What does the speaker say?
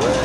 Well,